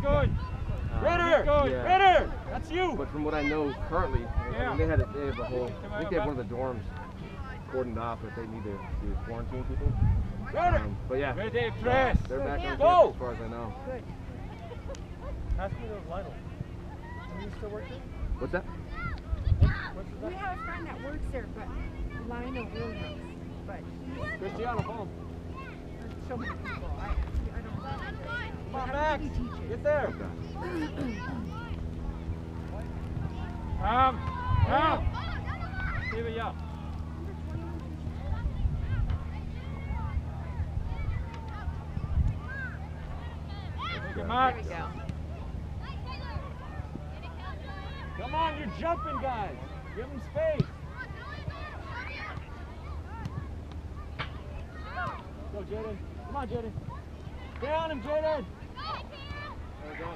good. Uh, Ritter! Good. Yeah. Ritter! That's you! But from what I know currently, Yeah. I mean, they had a, they have a whole. I think they have one of the dorms cordoned off if they need to do quarantine people. Ritter! Um, but yeah, Ready, press! they're back on Go! campus as far as I know. Good. Ask me those Lionel. Are you still working? What's that? We have a friend that works there, but Lionel Williams. But he's Cristiano, home. so many people. I, I don't know. Come on, Max! Get there! Come! Come! Give it up. There we go. Come on, you're jumping, guys! Give them space! Go, Jaden. Come on, Jaden. On him, Jaden! There we go.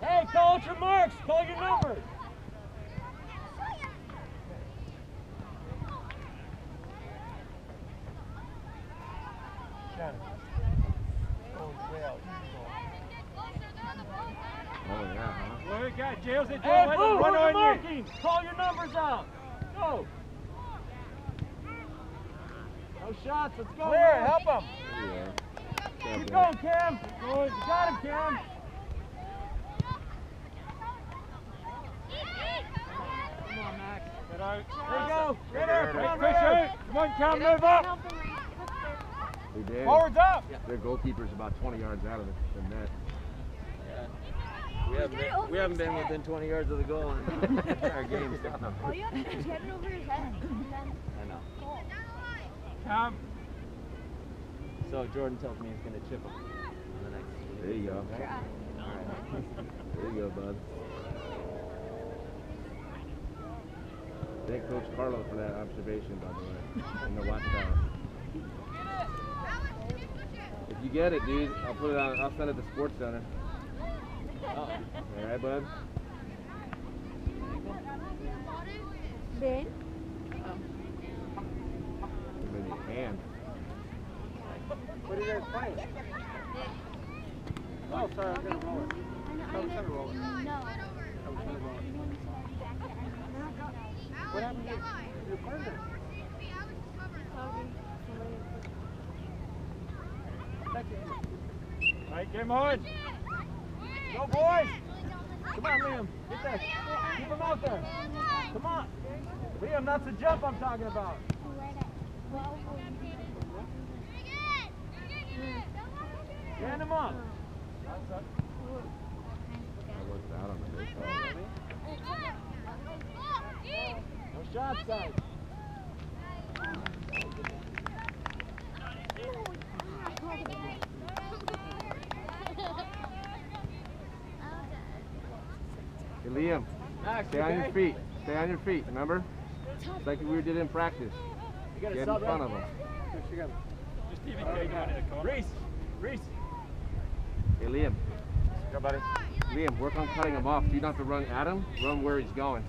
Hey, call out your marks! Call your numbers! Shannon. Oh, yeah. Huh? Well, we got jails at Hey, Let Blue, them run on marking? you. Call your numbers out. Go. No shots. Let's go. Clear, man. help him. Yeah. Keep Okay. going, Cam. Good. You got him, Cam. Come on, Max. Get out. There you go. Get her. Come on, Ritter. Come on, Cam. Move up. They did. Forwards up. Their goalkeeper's about 20 yards out of the, the net. We haven't been, we haven't been within 20 yards of the goal in our games. All you have to do is get it over his head and then I know. goal. Cam. So Jordan tells me he's going to chip him on the next. There you go. There you go, bud. Thank Coach Carlo for that observation, by the way, in the watchtower. If you get it, dude, I'll put it on. I'll send it to SportsCenter. All right, bud. Ben? Maybe your hand. What are you guys playing? Oh, sorry, I'm gonna roll it. I was trying to roll it. No. I was trying to roll it. What happened to your partner? All right, game on. Go, boys. Come on, Liam. Get there. Keep him out there. Come on. Liam, that's the jump I'm talking about. Stand him up. I worked out on the. No shots, guys. Hey, Liam, Max, stay on your feet. Stay on your feet, remember? It's like we did in practice. You gotta Get in front right? of them. Here, she got it. Just even going into the corner. Reese. Reese. Hey, Liam. Go, buddy. Liam, work on cutting him off. You don't have to run at him. Run where he's going.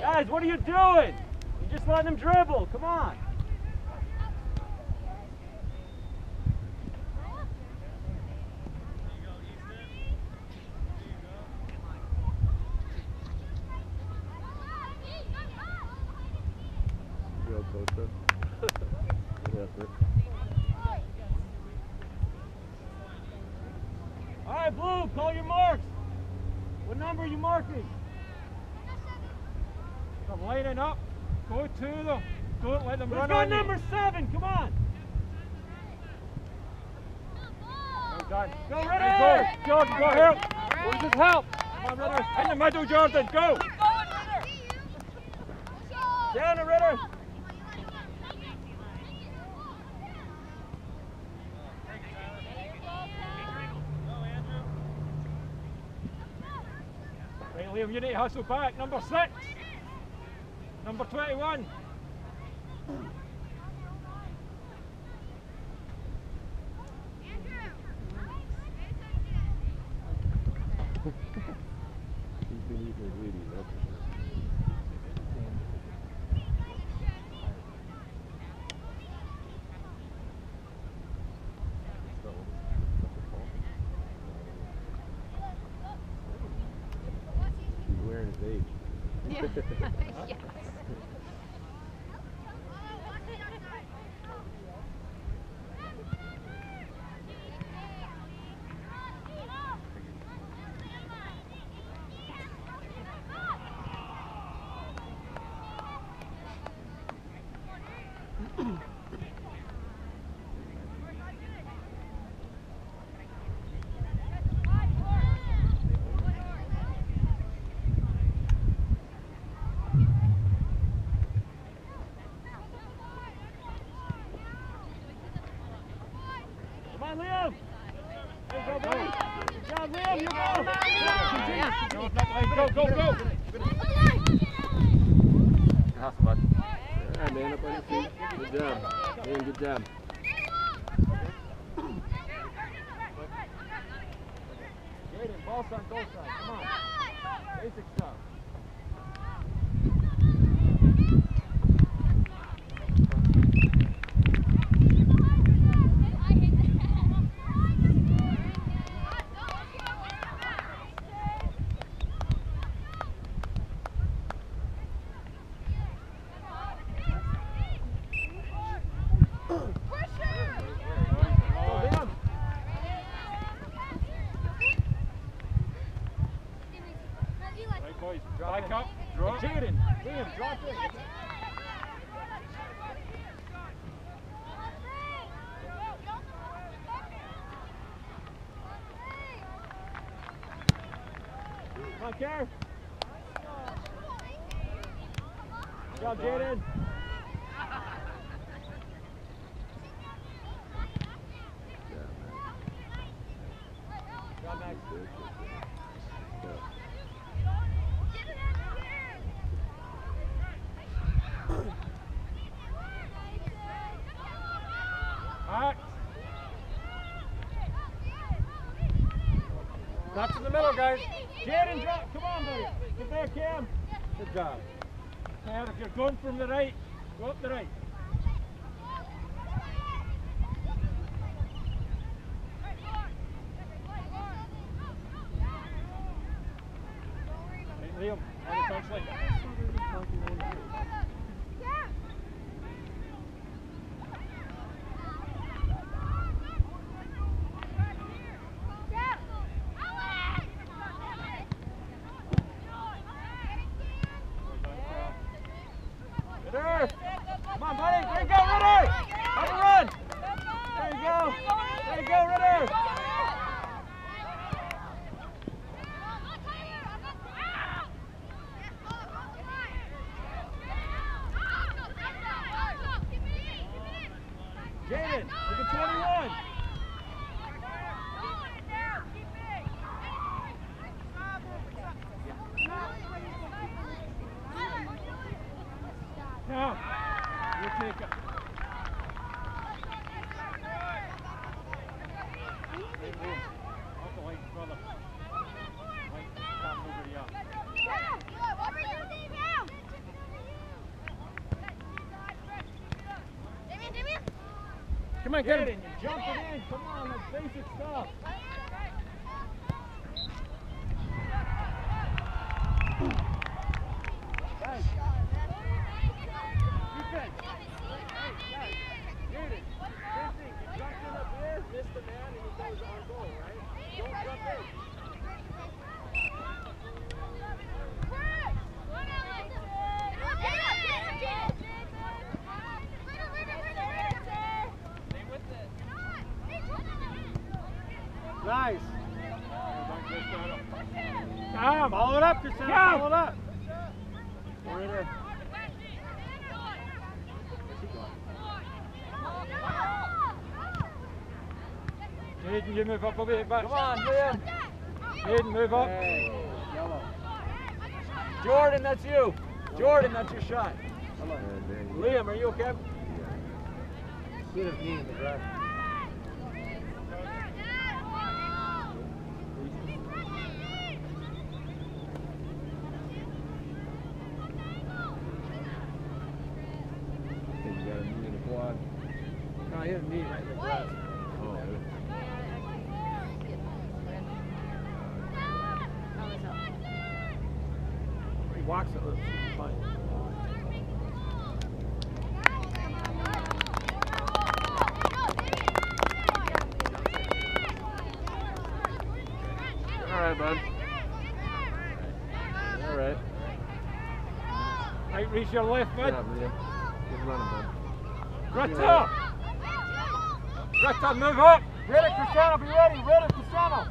Guys, what are you doing? You're just letting him dribble. Come on. Marking? Come lighten up. Go to them. Don't let them Let's run go got number you. seven. Come on. Well done. Go, ready, go, Jordan, go help. Right. Where's help? Come on, Ritter. In the middle, Jordan. Go. Down, the Ritter. Liam, you need to hustle back. Number six. Number 21. He's been eating his Wheaties, on, Liam. On your feet. Come on. Basic stuff. Go, Liam. Boys. Back up. Drop. Jaden. Liam, drop it. Come on, Care. Good job, Jaden. Good job, Max. Max. Not in the middle, guys. Jaden, drop. Come on, buddy. Get there, Cam. Good job. Cam, if you're going from the right, go up the right. Liam, on the touchline. Ritter! Come on, buddy. There you go, Ritter! Have a run! There you go. There you go, Ritter! Jaden, look at 21. Now, you take it. Hey, Liam, out the way, brother. Wait, stop moving you up. Come on, Get get it, him. you jump it in. Come on, that's basic stuff. Guys, defense. Jaden, same thing. You jump in up here, miss the man, and he goes on goal, right? Don't jump in. Nice. Come, Follow it up, Christina. Come. Follow it up. Ritter. Jaden, you move up a bit back. Come on, Liam. Jaden, move up. Hey, yellow. Jordan, that's you. Jordan, that's your shot. And Liam, are you okay? Get his knee in the grass. think you got a knee in the quad. No, he had a knee right in the grass. Oh. He walks it. It's fine. All right, bud. All right. Right, reach your left Good mid. job, Good running, bud. Ritter, move up! Ritter, Cristiano, be ready! Ritter, Cristiano!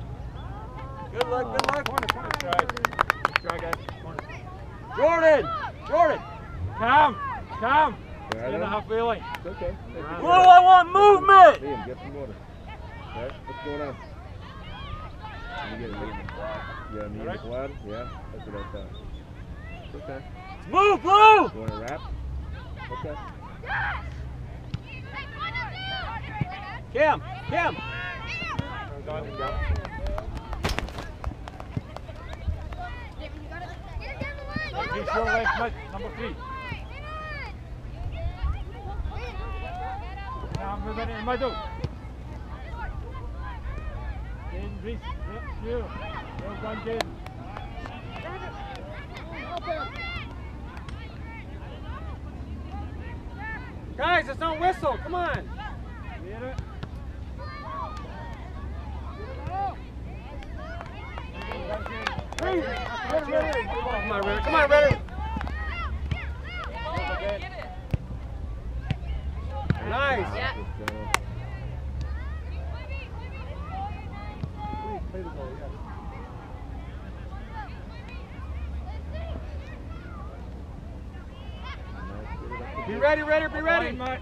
Good luck, good luck. Corner, corner, try. Try, guys. Corner. Jordan! Jordan! Come! Come! Right, Two and a half wheeling. It's okay. Blue, time. I want movement! Liam, get some water. Okay, what's going on? You get a knee in the quad. You got a knee quad? Yeah, that's what I thought. It's okay. Move, Blue! You want to wrap? Okay. Cam, Cam! Reach your left number three. Now it in middle. Jaden, Reese, you. Well done, Jaden. Guys, it's not whistle. Come on. Get it. Reese, Ritter, Ritter. Come on, Ritter. Come on, Ritter. Nice. Be ready, Ritter. Be ready. Max.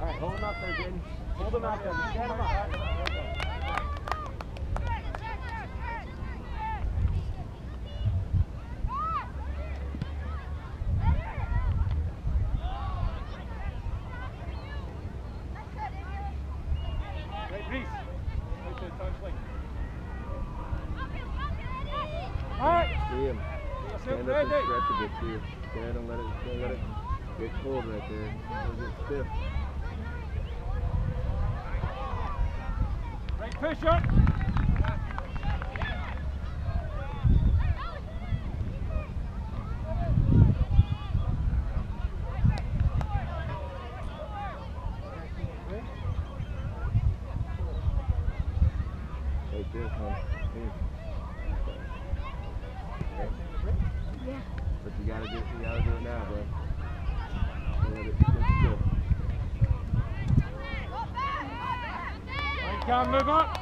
All right, hold him up there, Jaden. Hold him out there. Stand him up. Right, Reese. Right to the touch lane. All right. Liam, That's it, stand up and ready. stretch a bit too. Okay, don't let it, don't let it get cold right there. Don't get stiff. Right, push up. Right there, huh? Here. Okay. But you gotta do, you gotta do it now, bro. Don't let it get stiff. Cam, move up.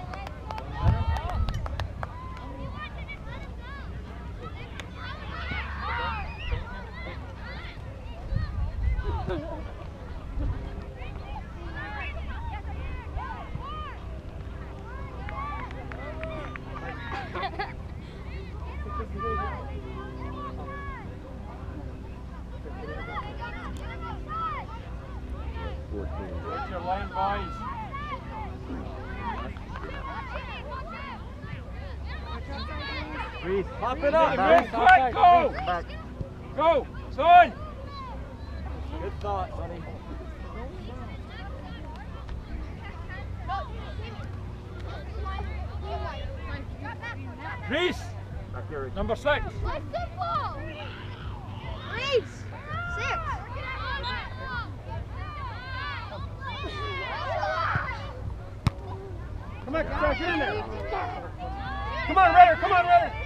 Fourteen. Watch your line, boys. Reese. Pop it up, Back, Reese. back, Quick, go. back. Go, son. Good thought, buddy. Reese, Back here, Reese. number six. Reese! Six! Come on, get in there. Come on, Ritter. Come on, Ritter.